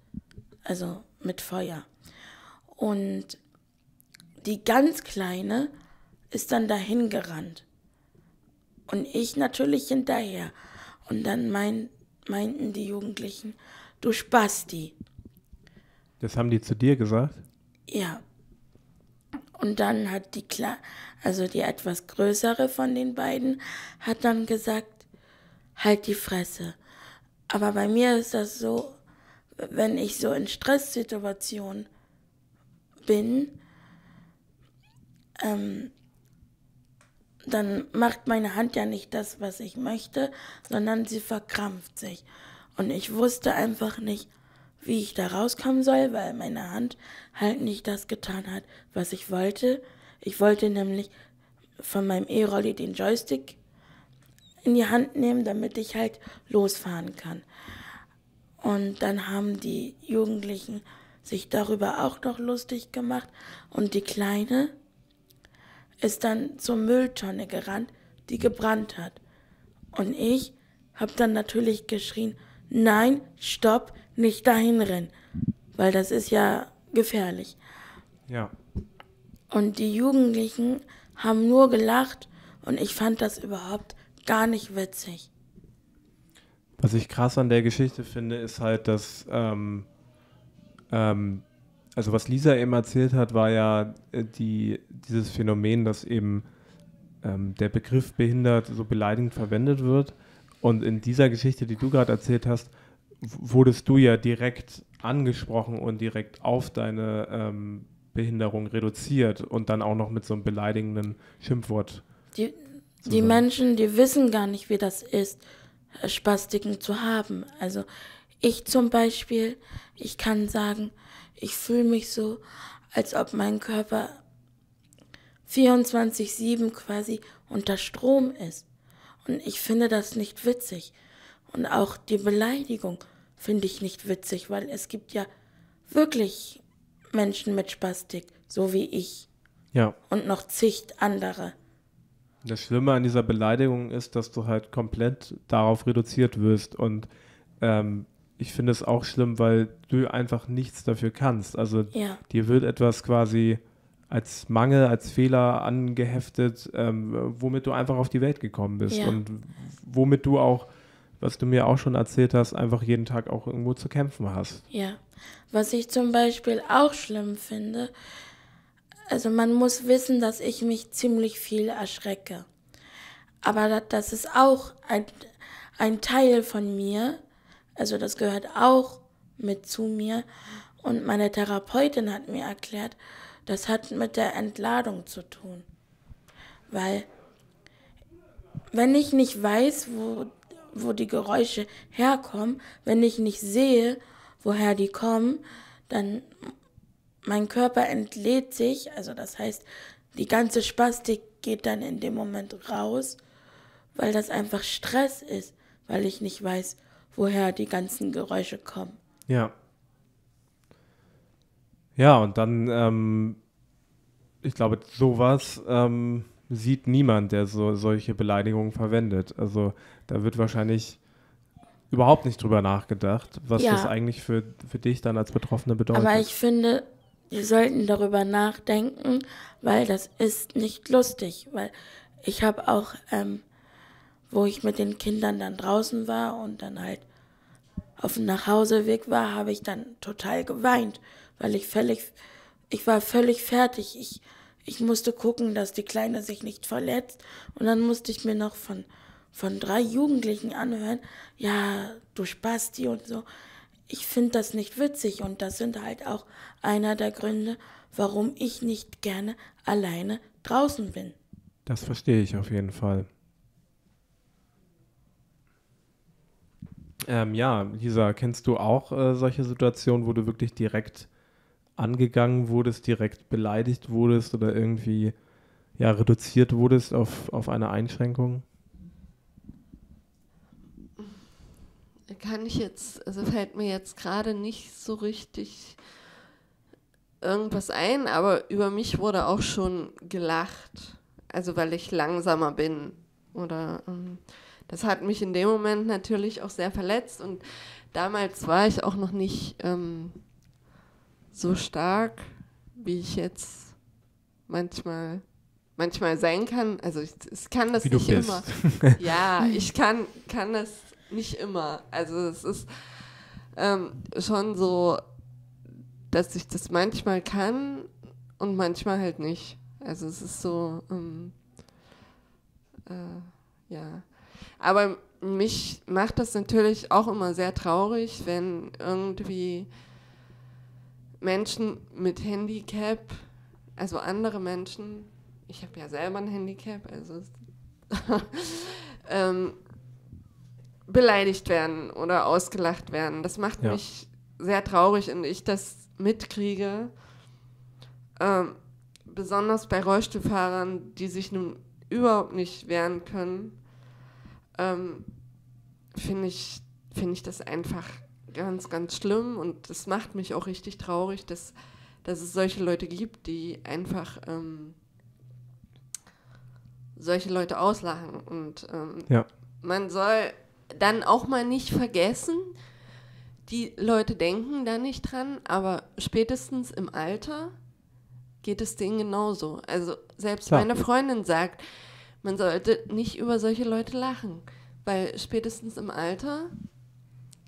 also mit Feuer. Und die ganz kleine ist dann dahin gerannt und ich natürlich hinterher. Und dann mein, meinten die Jugendlichen, du Spasti. Das haben die zu dir gesagt? Ja. Und dann hat die, Kle also die etwas größere von den beiden, hat dann gesagt, halt die Fresse. Aber bei mir ist das so, wenn ich so in Stresssituationen bin, ähm, dann macht meine Hand ja nicht das, was ich möchte, sondern sie verkrampft sich. Und ich wusste einfach nicht, wie ich da rauskommen soll, weil meine Hand halt nicht das getan hat, was ich wollte. Ich wollte nämlich von meinem E-Rolli den Joystick in die Hand nehmen, damit ich halt losfahren kann. Und dann haben die Jugendlichen sich darüber auch noch lustig gemacht und die Kleine ist dann zur Mülltonne gerannt, die gebrannt hat. Und ich habe dann natürlich geschrien, nein, stopp, nicht dahin rennen, weil das ist ja gefährlich. Ja. Und die Jugendlichen haben nur gelacht und ich fand das überhaupt gar nicht witzig. Was ich krass an der Geschichte finde, ist halt, dass, ähm, ähm, also was Lisa eben erzählt hat, war ja äh, die, dieses Phänomen, dass eben ähm, der Begriff behindert so beleidigend verwendet wird. Und in dieser Geschichte, die du gerade erzählt hast, wurdest du ja direkt angesprochen und direkt auf deine ähm, Behinderung reduziert und dann auch noch mit so einem beleidigenden Schimpfwort. Die, die Menschen, die wissen gar nicht, wie das ist, äh, Spastiken zu haben. Also ich zum Beispiel, ich kann sagen, ich fühle mich so, als ob mein Körper 24-7 quasi unter Strom ist. Und ich finde das nicht witzig. Und auch die Beleidigung finde ich nicht witzig, weil es gibt ja wirklich Menschen mit Spastik, so wie ich. Ja. Und noch zig andere. Das Schlimme an dieser Beleidigung ist, dass du halt komplett darauf reduziert wirst. Und ähm, ich finde es auch schlimm, weil du einfach nichts dafür kannst. Also Ja. dir wird etwas quasi als Mangel, als Fehler angeheftet, ähm, womit du einfach auf die Welt gekommen bist. Ja. Und womit du auch, was du mir auch schon erzählt hast, einfach jeden Tag auch irgendwo zu kämpfen hast. Ja, was ich zum Beispiel auch schlimm finde, also man muss wissen, dass ich mich ziemlich viel erschrecke. Aber da- das ist auch ein, ein Teil von mir, also das gehört auch mit zu mir. Und meine Therapeutin hat mir erklärt, das hat mit der Entladung zu tun. Weil wenn ich nicht weiß, wo, wo die Geräusche herkommen, wenn ich nicht sehe, woher die kommen, dann mein Körper entlädt sich, also das heißt, die ganze Spastik geht dann in dem Moment raus, weil das einfach Stress ist, weil ich nicht weiß, woher die ganzen Geräusche kommen. Ja. Ja, und dann, ähm, ich glaube, sowas ähm, sieht niemand, der so solche Beleidigungen verwendet. Also da wird wahrscheinlich überhaupt nicht drüber nachgedacht, was Ja. das eigentlich für, für dich dann als Betroffene bedeutet. Aber ich finde, wir sollten darüber nachdenken, weil das ist nicht lustig. Weil ich habe auch, ähm, wo ich mit den Kindern dann draußen war und dann halt auf dem Nachhauseweg war, habe ich dann total geweint, weil ich völlig, ich war völlig fertig. Ich, ich musste gucken, dass die Kleine sich nicht verletzt. Und dann musste ich mir noch von, von drei Jugendlichen anhören, ja, du Spasti und so. Ich finde das nicht witzig und das sind halt auch einer der Gründe, warum ich nicht gerne alleine draußen bin. das verstehe ich auf jeden Fall. Ähm, ja, Lisa, kennst du auch äh, solche Situationen, wo du wirklich direkt angegangen wurdest, direkt beleidigt wurdest oder irgendwie ja, reduziert wurdest auf, auf eine Einschränkung? Kann ich jetzt, also fällt mir jetzt gerade nicht so richtig irgendwas ein, aber über mich wurde auch schon gelacht. Also weil ich langsamer bin. Oder ähm, das hat mich in dem Moment natürlich auch sehr verletzt und damals war ich auch noch nicht ähm, so stark, wie ich jetzt manchmal manchmal sein kann. Also ich, ich kann das Wie nicht immer. Ja, ich kann, kann das nicht immer. Also es ist ähm, schon so, dass ich das manchmal kann und manchmal halt nicht. Also es ist so, ähm, äh, ja. Aber mich macht das natürlich auch immer sehr traurig, wenn irgendwie Menschen mit Handicap, also andere Menschen, ich habe ja selber ein Handicap, also ähm, beleidigt werden oder ausgelacht werden. Das macht Ja. mich sehr traurig und ich das mitkriege. Ähm, besonders bei Rollstuhlfahrern, die sich nun überhaupt nicht wehren können, ähm, finde ich, finde ich das einfach ganz, ganz schlimm und das macht mich auch richtig traurig, dass, dass es solche Leute gibt, die einfach ähm, solche Leute auslachen und ähm, Ja. man soll dann auch mal nicht vergessen, die Leute denken da nicht dran, aber spätestens im Alter geht es denen genauso. Also selbst Klar. meine Freundin sagt, man sollte nicht über solche Leute lachen, weil spätestens im Alter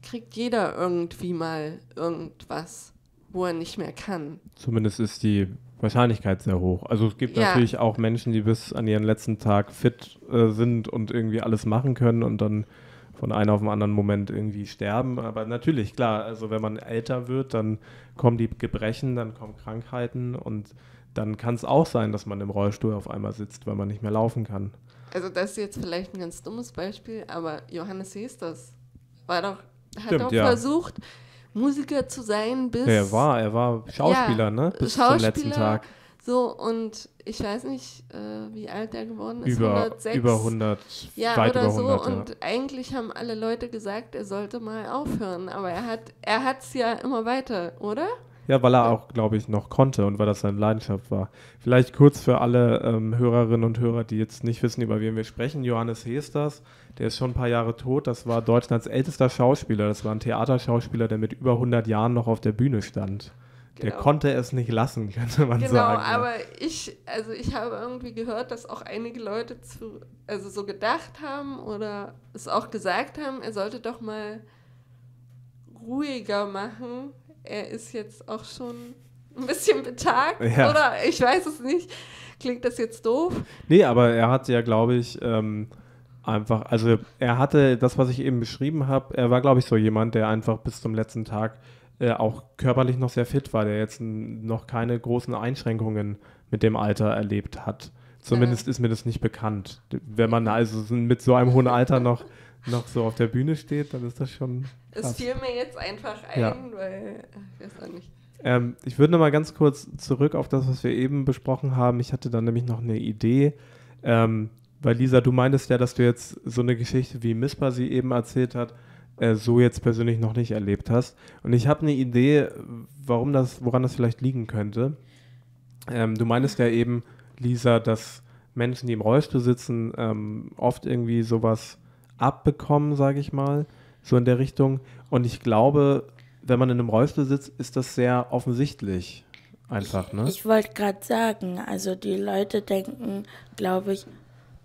kriegt jeder irgendwie mal irgendwas, wo er nicht mehr kann. Zumindest ist die Wahrscheinlichkeit sehr hoch. Also es gibt Ja. natürlich auch Menschen, die bis an ihren letzten Tag fit äh, sind und irgendwie alles machen können und dann von einem auf den anderen Moment irgendwie sterben. Aber natürlich, klar, also wenn man älter wird, dann kommen die Gebrechen, dann kommen Krankheiten und dann kann es auch sein, dass man im Rollstuhl auf einmal sitzt, weil man nicht mehr laufen kann. Also das ist jetzt vielleicht ein ganz dummes Beispiel, aber Johannes Hesters war doch, hat Stimmt, doch ja. versucht, Musiker zu sein bis Ja, er war, er war Schauspieler, ne? Bis zum letzten Schauspieler, Tag. So, und ich weiß nicht, äh, wie alt er geworden ist. Über, 106? über 100, Ja, weit oder über so. 100. ja. Und eigentlich haben alle Leute gesagt, er sollte mal aufhören. Aber er hat er hat's ja immer weiter, oder? Ja, weil er auch, glaube ich, noch konnte und weil das seine Leidenschaft war. Vielleicht kurz für alle ähm, Hörerinnen und Hörer, die jetzt nicht wissen, über wen wir sprechen. Johannes Hesters, der ist schon ein paar Jahre tot. Das war Deutschlands ältester Schauspieler. Das war ein Theaterschauspieler, der mit über 100 Jahren noch auf der Bühne stand. Der Genau. konnte es nicht lassen, könnte man Genau, sagen. ja. aber ich, also ich habe irgendwie gehört, dass auch einige Leute zu, also so gedacht haben oder es auch gesagt haben, er sollte doch mal ruhiger machen. Er ist jetzt auch schon ein bisschen betagt, Ja. oder? Ich weiß es nicht. Klingt das jetzt doof? Nee, aber er hat ja, glaube ich, ähm, einfach, also er hatte das, was ich eben beschrieben habe, er war, glaube ich, so jemand, der einfach bis zum letzten Tag äh, auch körperlich noch sehr fit war, der jetzt noch keine großen Einschränkungen mit dem Alter erlebt hat. Zumindest ist mir das nicht bekannt. Wenn man also so mit so einem hohen Alter noch, noch so auf der Bühne steht, dann ist das schon. Es Krass. fiel mir jetzt einfach ein, Ja. weil, ich weiß auch nicht. Ähm, ich würde noch mal ganz kurz zurück auf das, was wir eben besprochen haben. Ich hatte dann nämlich noch eine Idee. Ähm, weil Lisa, du meintest ja, dass du jetzt so eine Geschichte, wie Mispa sie eben erzählt hat, äh, so jetzt persönlich noch nicht erlebt hast. Und ich habe eine Idee, warum das, woran das vielleicht liegen könnte. Ähm, du meintest ja eben, Lisa, dass Menschen, die im Rollstuhl sitzen, ähm, oft irgendwie sowas abbekommen, sage ich mal, so in der Richtung. Und ich glaube, wenn man in einem Rollstuhl sitzt, ist das sehr offensichtlich einfach, ne? Ich wollte gerade sagen, also die Leute denken, glaube ich,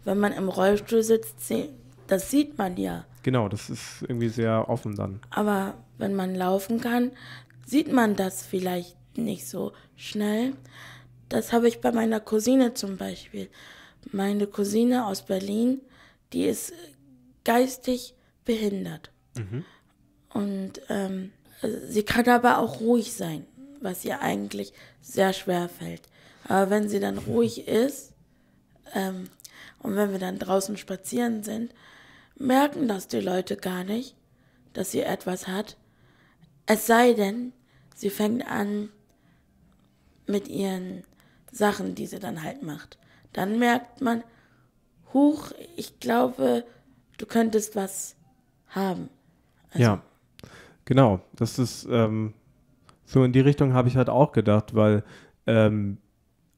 wenn man im Rollstuhl sitzt, das sieht man ja. Genau, das ist irgendwie sehr offen dann. Aber wenn man laufen kann, sieht man das vielleicht nicht so schnell. Das habe ich bei meiner Cousine zum Beispiel. Meine Cousine aus Berlin, die ist geistig behindert. Und ähm, sie kann aber auch ruhig sein, was ihr eigentlich sehr schwer fällt. Aber wenn sie dann ruhig ist ähm, und wenn wir dann draußen spazieren sind, merken das die Leute gar nicht, dass sie etwas hat. Es sei denn, sie fängt an mit ihren Sachen, die sie dann halt macht. Dann merkt man, huch, ich glaube, du könntest was haben. ja, genau. Das ist ähm, so in die Richtung habe ich halt auch gedacht, weil ähm,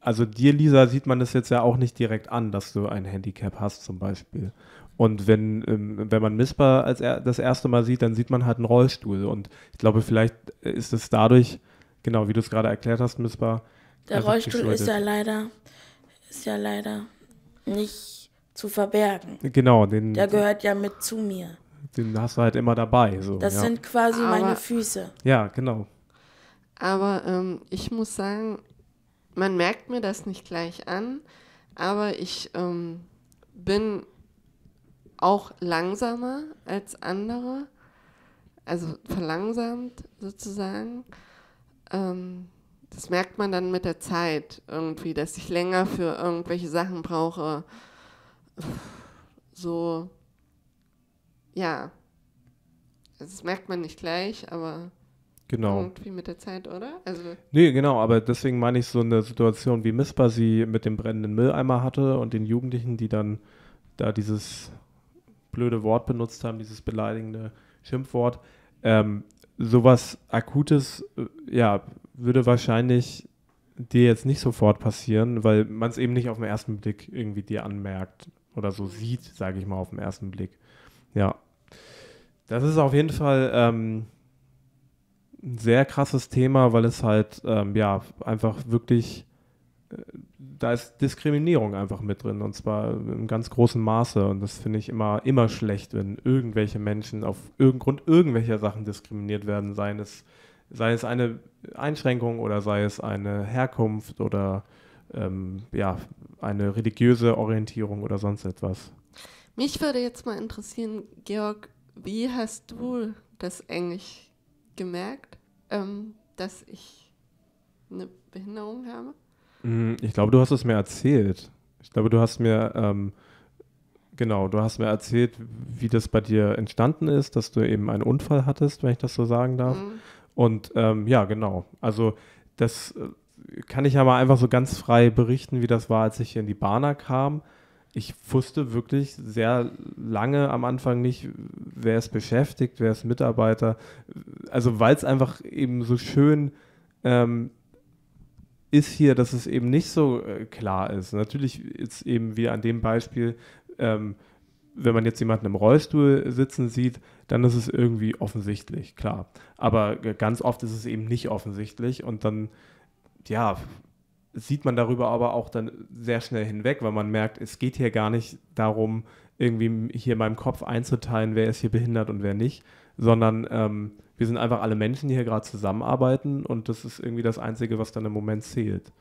also dir, Lisa, sieht man das jetzt ja auch nicht direkt an, dass du ein Handicap hast zum Beispiel. Und wenn, ähm, wenn man Mispa als er, das erste Mal sieht, dann sieht man halt einen Rollstuhl. Und ich glaube, vielleicht ist es dadurch, genau wie du es gerade erklärt hast, Mispa. Der Rollstuhl ist geschuldet. ja leider, ist ja leider nicht zu verbergen. Genau, den, Der gehört ja mit zu mir. den hast du halt immer dabei. So, Das ja. sind quasi Aber- meine Füße. ja, genau. Aber ähm, ich muss sagen, man merkt mir das nicht gleich an, aber ich ähm, bin auch langsamer als andere, also verlangsamt sozusagen. Ähm, das merkt man dann mit der Zeit irgendwie, dass ich länger für irgendwelche Sachen brauche. So, ja. Das merkt man nicht gleich, aber Genau. irgendwie mit der Zeit, oder? Also, Nee, genau, aber deswegen meine ich so eine Situation, wie Mispa sie mit dem brennenden Mülleimer hatte und den Jugendlichen, die dann da dieses blöde Wort benutzt haben, dieses beleidigende Schimpfwort. Ähm, sowas Akutes, äh, ja, würde wahrscheinlich dir jetzt nicht sofort passieren, weil man es eben nicht auf den ersten Blick irgendwie dir anmerkt oder so sieht, sage ich mal, auf den ersten Blick. Ja. Das ist auf jeden Fall ähm, ein sehr krasses Thema, weil es halt, ähm, ja, einfach wirklich, äh, da ist Diskriminierung einfach mit drin und zwar im ganz großen Maße und das finde ich immer, immer schlecht, wenn irgendwelche Menschen auf irgendeinen Grund irgendwelcher Sachen diskriminiert werden, seien es, sei es eine Einschränkung oder sei es eine Herkunft oder ähm, ja, eine religiöse Orientierung oder sonst etwas. Mich würde jetzt mal interessieren, Georg, wie hast du das eigentlich gemerkt, ähm, dass ich eine Behinderung habe? Mm, ich glaube, du hast es mir erzählt. Ich glaube, du hast mir, ähm, genau, du hast mir erzählt, wie das bei dir entstanden ist, dass du eben einen Unfall hattest, wenn ich das so sagen darf. Mhm. Und ähm, ja, genau. Also das äh, kann ich ja mal einfach so ganz frei berichten, wie das war, als ich hier in die Bahner kam ich wusste wirklich sehr lange am Anfang nicht, wer ist beschäftigt, wer ist Mitarbeiter. Also weil es einfach eben so schön ähm, ist hier, dass es eben nicht so äh, klar ist. Natürlich ist eben wie an dem Beispiel, ähm, wenn man jetzt jemanden im Rollstuhl sitzen sieht, dann ist es irgendwie offensichtlich, klar. Aber ganz oft ist es eben nicht offensichtlich und dann, ja, sieht man darüber aber auch dann sehr schnell hinweg, weil man merkt, es geht hier gar nicht darum, irgendwie hier in meinem Kopf einzuteilen, wer ist hier behindert und wer nicht, sondern ähm, wir sind einfach alle Menschen, die hier gerade zusammenarbeiten und das ist irgendwie das Einzige, was dann im Moment zählt.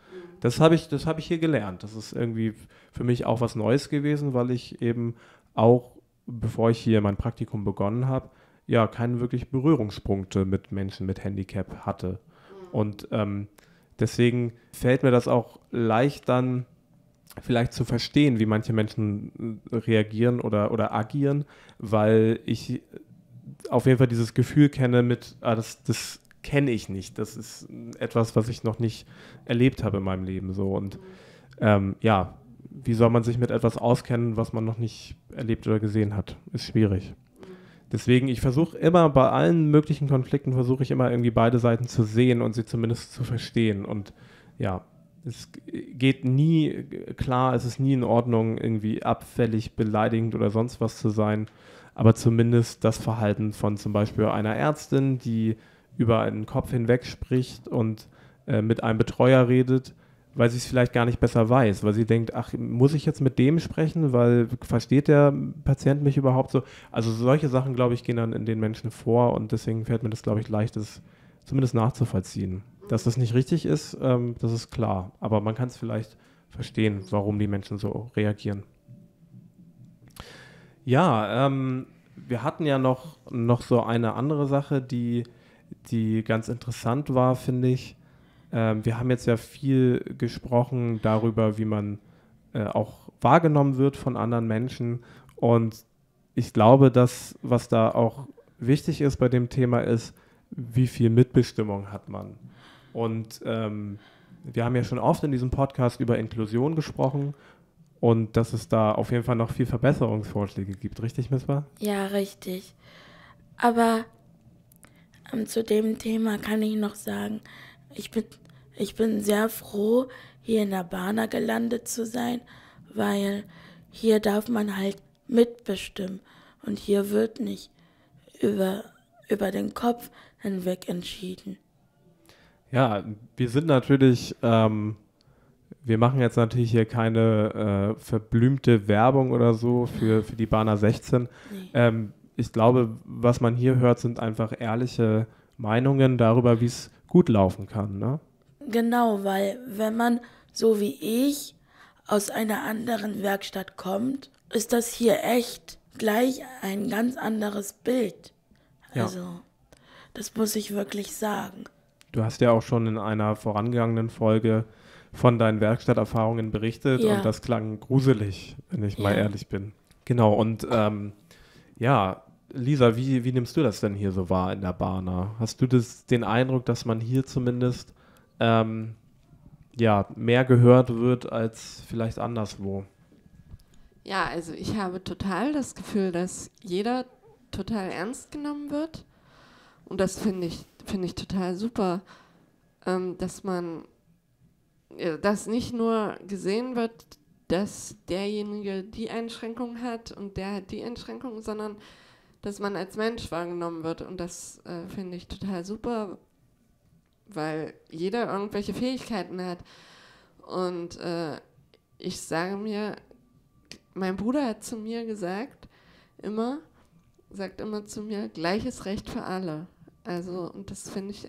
Das habe ich, hab ich hier gelernt. Das ist irgendwie für mich auch was Neues gewesen, weil ich eben auch, bevor ich hier mein Praktikum begonnen habe, ja, keine wirklich Berührungspunkte mit Menschen mit Handicap hatte. Und ähm, Deswegen fällt mir das auch leicht dann vielleicht zu verstehen, wie manche Menschen reagieren oder, oder agieren, weil ich auf jeden Fall dieses Gefühl kenne mit, ah, das, das kenne ich nicht. Das ist etwas, was ich noch nicht erlebt habe in meinem Leben. So. Und ähm, ja, wie soll man sich mit etwas auskennen, was man noch nicht erlebt oder gesehen hat? Ist schwierig. Deswegen, ich versuche immer bei allen möglichen Konflikten, versuche ich immer irgendwie beide Seiten zu sehen und sie zumindest zu verstehen. Und ja, es geht nie, klar, es ist nie in Ordnung, irgendwie abfällig, beleidigend oder sonst was zu sein, aber zumindest das Verhalten von zum Beispiel einer Ärztin, die über einen Kopf hinweg spricht und äh, mit einem Betreuer redet, weil sie es vielleicht gar nicht besser weiß, weil sie denkt, ach, muss ich jetzt mit dem sprechen, weil versteht der Patient mich überhaupt so? Also solche Sachen, glaube ich, gehen dann in den Menschen vor und deswegen fällt mir das, glaube ich, leicht, das zumindest nachzuvollziehen. Dass das nicht richtig ist, ähm, das ist klar, aber man kann es vielleicht verstehen, warum die Menschen so reagieren. Ja, ähm, wir hatten ja noch, noch so eine andere Sache, die, die ganz interessant war, finde ich ähm, wir haben jetzt ja viel gesprochen darüber, wie man äh, auch wahrgenommen wird von anderen Menschen. Und ich glaube, dass was da auch wichtig ist bei dem Thema ist, wie viel Mitbestimmung hat man. Und ähm, wir haben ja schon oft in diesem Podcast über Inklusion gesprochen und dass es da auf jeden Fall noch viel Verbesserungsvorschläge gibt, richtig, Missbar? Ja, richtig. Aber ähm, zu dem Thema kann ich noch sagen, ich bin ich bin sehr froh, hier in der Bahner gelandet zu sein, weil hier darf man halt mitbestimmen und hier wird nicht über, über den Kopf hinweg entschieden. Ja, wir sind natürlich, ähm, wir machen jetzt natürlich hier keine äh, verblümte Werbung oder so für, für die Bahner 16. Nee. Ähm, ich glaube, was man hier hört, sind einfach ehrliche Meinungen darüber, wie es gut laufen kann. Ne? Genau, weil wenn man so wie ich aus einer anderen Werkstatt kommt, ist das hier echt gleich ein ganz anderes Bild. Ja. Also, das muss ich wirklich sagen. Du hast ja auch schon in einer vorangegangenen Folge von deinen Werkstatterfahrungen berichtet ja. und das klang gruselig, wenn ich mal ehrlich bin. Genau, und ähm, ja, Lisa, wie, wie nimmst du das denn hier so wahr in der Bahner? Hast du das, den Eindruck, dass man hier zumindest ähm, ja, mehr gehört wird als vielleicht anderswo. Ja, also ich habe total das Gefühl, dass jeder total ernst genommen wird. Und das finde ich, find ich total super, ähm, dass man, ja, dass nicht nur gesehen wird, dass derjenige die Einschränkung hat und der hat die Einschränkung, sondern dass man als Mensch wahrgenommen wird. Und das äh, finde ich total super, weil jeder irgendwelche Fähigkeiten hat. Und äh, ich sage mir, mein Bruder hat zu mir gesagt, immer, sagt immer zu mir, gleiches Recht für alle. Also, und das finde ich,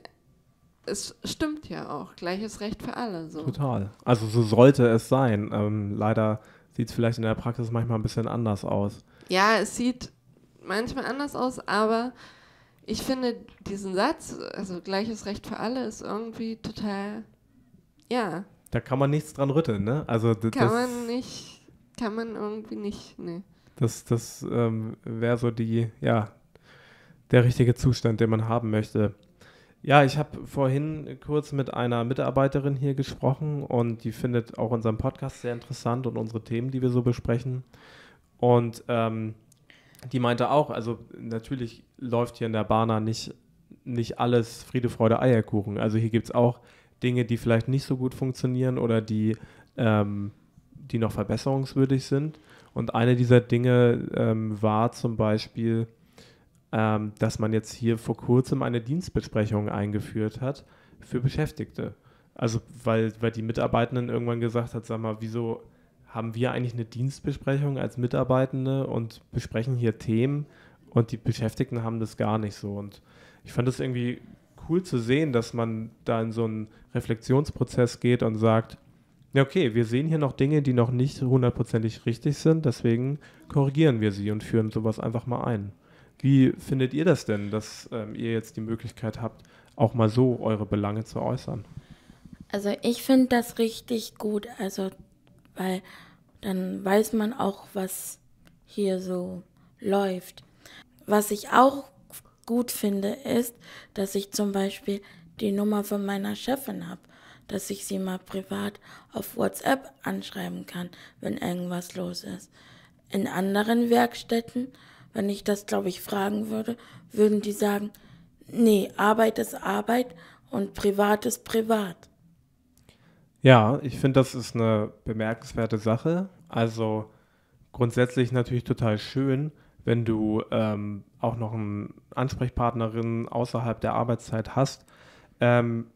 es stimmt ja auch, gleiches Recht für alle. So. Total. Also so sollte es sein. Ähm, leider sieht es vielleicht in der Praxis manchmal ein bisschen anders aus. Ja, es sieht manchmal anders aus, aber ich finde diesen Satz, also gleiches Recht für alle, ist irgendwie total, ja. Da kann man nichts dran rütteln, ne? Also kann das, man nicht, kann man irgendwie nicht, ne. Das, das ähm, wäre so die, ja, der richtige Zustand, den man haben möchte. Ja, ich habe vorhin kurz mit einer Mitarbeiterin hier gesprochen und die findet auch unseren Podcast sehr interessant und unsere Themen, die wir so besprechen. Und ähm, die meinte auch, also natürlich läuft hier in der Bana nicht, nicht alles Friede, Freude, Eierkuchen. Also hier gibt es auch Dinge, die vielleicht nicht so gut funktionieren oder die, ähm, die noch verbesserungswürdig sind. Und eine dieser Dinge ähm, war zum Beispiel, ähm, dass man jetzt hier vor kurzem eine Dienstbesprechung eingeführt hat für Beschäftigte. Also weil, weil die Mitarbeitenden irgendwann gesagt hat, sag mal, wieso haben wir eigentlich eine Dienstbesprechung als Mitarbeitende und besprechen hier Themen und die Beschäftigten haben das gar nicht so. Und ich fand es irgendwie cool zu sehen, dass man da in so einen Reflexionsprozess geht und sagt, ja, okay, wir sehen hier noch Dinge, die noch nicht hundertprozentig richtig sind, deswegen korrigieren wir sie und führen sowas einfach mal ein. Wie findet ihr das denn, dass ähm, ihr jetzt die Möglichkeit habt, auch mal so eure Belange zu äußern? Also ich finde das richtig gut, also weil dann weiß man auch, was hier so läuft. Was ich auch gut finde, ist, dass ich zum Beispiel die Nummer von meiner Chefin habe, dass ich sie mal privat auf WhatsApp anschreiben kann, wenn irgendwas los ist. In anderen Werkstätten, wenn ich das, glaube ich, fragen würde, würden die sagen, nee, Arbeit ist Arbeit und Privat ist Privat. Ja, ich finde, das ist eine bemerkenswerte Sache. Also grundsätzlich natürlich total schön, wenn du ähm, auch noch eine Ansprechpartnerin außerhalb der Arbeitszeit hast. Ähm,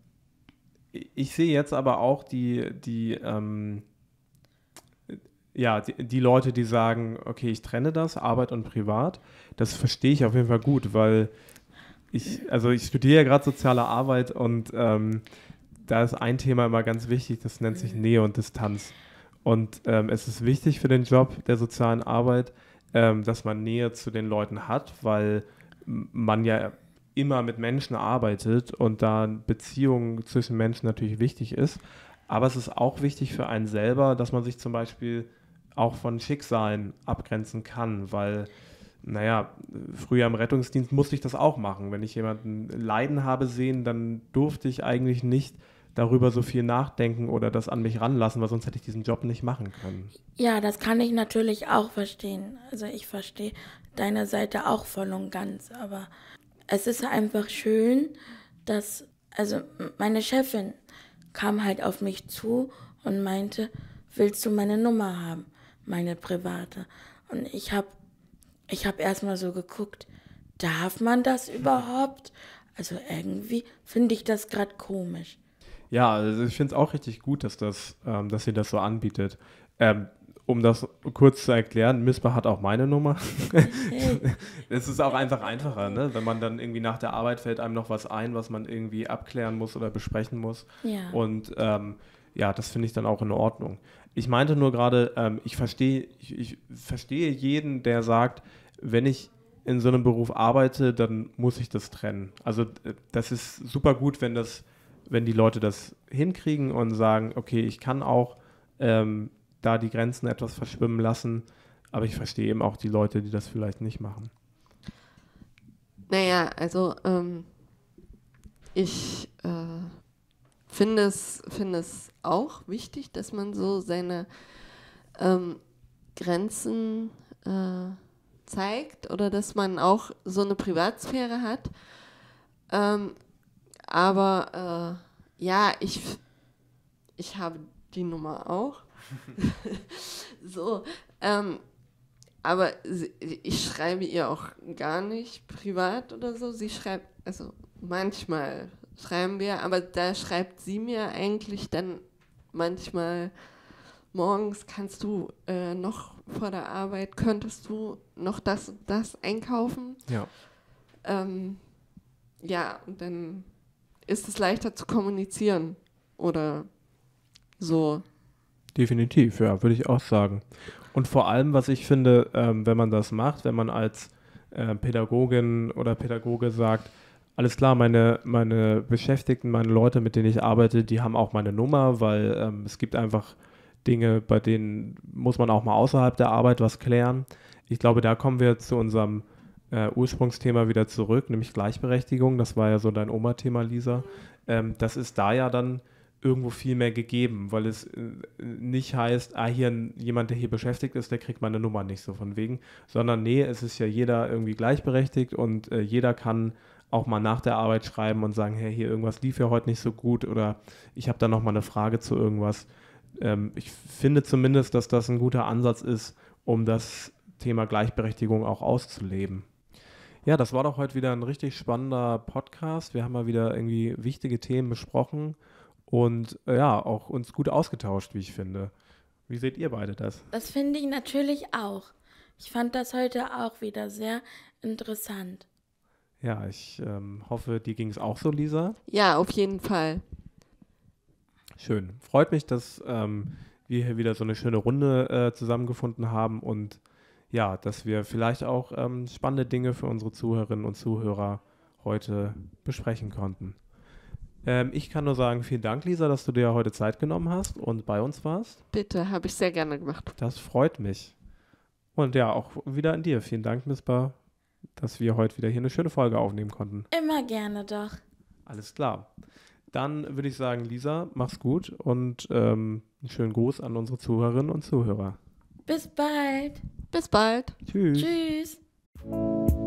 ich sehe jetzt aber auch die, die, ähm, ja, die, die, Leute, die sagen, okay, ich trenne das, Arbeit und Privat. Das verstehe ich auf jeden Fall gut, weil ich, also ich studiere ja gerade soziale Arbeit und ähm, da ist ein Thema immer ganz wichtig, das nennt sich Nähe und Distanz. Und ähm, es ist wichtig für den Job der sozialen Arbeit, ähm, dass man Nähe zu den Leuten hat, weil man ja immer mit Menschen arbeitet und da Beziehungen zwischen Menschen natürlich wichtig ist. Aber es ist auch wichtig für einen selber, dass man sich zum Beispiel auch von Schicksalen abgrenzen kann, weil, naja, früher im Rettungsdienst musste ich das auch machen. Wenn ich jemanden leiden habe sehen, dann durfte ich eigentlich nicht darüber so viel nachdenken oder das an mich ranlassen, weil sonst hätte ich diesen Job nicht machen können. Ja, das kann ich natürlich auch verstehen. Also ich verstehe deine Seite auch voll und ganz, aber es ist einfach schön, dass, also meine Chefin kam halt auf mich zu und meinte, willst du meine Nummer haben, meine private? Und ich habe ich hab erstmal so geguckt, darf man das überhaupt? Also irgendwie finde ich das gerade komisch. Ja, also ich finde es auch richtig gut, dass, das, ähm, dass sie das so anbietet. Ähm, um das kurz zu erklären, Mispa hat auch meine Nummer. Es ist auch einfach einfacher, ne? wenn man dann irgendwie nach der Arbeit fällt einem noch was ein, was man irgendwie abklären muss oder besprechen muss. Ja. Und ähm, ja, das finde ich dann auch in Ordnung. Ich meinte nur gerade, ähm, ich verstehe ich, ich verstehe jeden, der sagt, wenn ich in so einem Beruf arbeite, dann muss ich das trennen. Also äh, das ist super gut, wenn das wenn die Leute das hinkriegen und sagen, okay, ich kann auch ähm, da die Grenzen etwas verschwimmen lassen, aber ich verstehe eben auch die Leute, die das vielleicht nicht machen. Naja, also ähm, ich äh, finde es, find es auch wichtig, dass man so seine ähm, Grenzen äh, zeigt oder dass man auch so eine Privatsphäre hat. Ähm, aber äh, ja, ich, ich habe die Nummer auch. so, ähm, aber sie, ich schreibe ihr auch gar nicht privat oder so. Sie schreibt, also manchmal schreiben wir, aber da schreibt sie mir eigentlich dann manchmal morgens kannst du äh, noch vor der Arbeit, könntest du noch das und das einkaufen. Ja. Ähm, ja, und dann ist es leichter zu kommunizieren oder so. Definitiv, ja, würde ich auch sagen. Und vor allem, was ich finde, ähm, wenn man das macht, wenn man als äh, Pädagogin oder Pädagoge sagt, alles klar, meine, meine Beschäftigten, meine Leute, mit denen ich arbeite, die haben auch meine Nummer, weil ähm, es gibt einfach Dinge, bei denen muss man auch mal außerhalb der Arbeit was klären. Ich glaube, da kommen wir zu unserem äh, Ursprungsthema wieder zurück, nämlich Gleichberechtigung. Das war ja so dein Oma-Thema, Lisa. Ähm, das ist da ja dann irgendwo viel mehr gegeben, weil es äh, nicht heißt, ah, hier jemand, der hier beschäftigt ist, der kriegt meine Nummer nicht so von wegen, sondern nee, es ist ja jeder irgendwie gleichberechtigt und äh, jeder kann auch mal nach der Arbeit schreiben und sagen, hey, hier irgendwas lief ja heute nicht so gut oder ich habe da noch mal eine Frage zu irgendwas. Ähm, ich finde zumindest, dass das ein guter Ansatz ist, um das Thema Gleichberechtigung auch auszuleben. Ja, das war doch heute wieder ein richtig spannender Podcast. Wir haben mal wieder irgendwie wichtige Themen besprochen und äh, ja, auch uns gut ausgetauscht, wie ich finde. Wie seht ihr beide das? Das finde ich natürlich auch. Ich fand das heute auch wieder sehr interessant. Ja, ich ähm, hoffe, dir ging es auch so, Lisa. Ja, auf jeden Fall. Schön. Freut mich, dass ähm, wir hier wieder so eine schöne Runde äh, zusammengefunden haben und ja, dass wir vielleicht auch ähm, spannende Dinge für unsere Zuhörerinnen und Zuhörer heute besprechen konnten. Ähm, ich kann nur sagen, vielen Dank, Lisa, dass du dir heute Zeit genommen hast und bei uns warst. Bitte, habe ich sehr gerne gemacht. Das freut mich. Und ja, auch wieder an dir. Vielen Dank, Mispa, dass wir heute wieder hier eine schöne Folge aufnehmen konnten. Immer gerne doch. Alles klar. Dann würde ich sagen, Lisa, mach's gut und ähm, einen schönen Gruß an unsere Zuhörerinnen und Zuhörer. Bis bald. Bis bald. Tschüss. Tschüss.